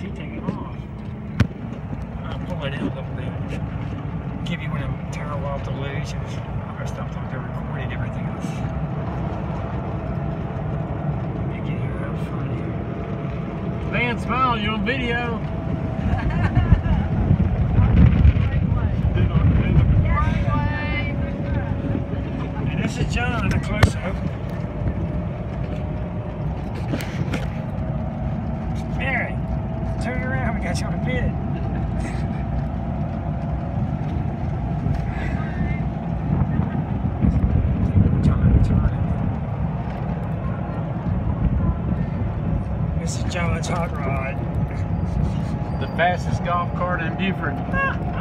she taking off. I'll pull it in a little bit. Give you one of them terrible off the leash. I stopped talking, I recorded everything else. Let me get here out front here. Man, smile, you on video. And this is John, a close up. Mary, turn around, we got you on a bid. John. This is John's hot rod. The fastest golf cart in Beaufort.